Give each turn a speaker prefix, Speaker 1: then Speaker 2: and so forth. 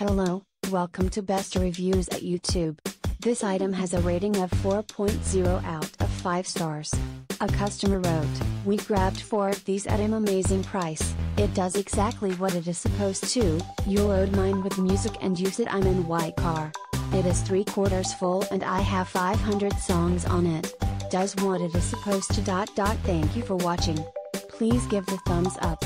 Speaker 1: Hello, welcome to Best Reviews at YouTube. This item has a rating of 4.0 out of 5 stars. A customer wrote, We grabbed 4 of these at an amazing price. It does exactly what it is supposed to, you load mine with music and use it I'm in white car. It is 3 quarters full and I have 500 songs on it. Does what it is supposed to dot dot thank you for watching. Please give the thumbs up.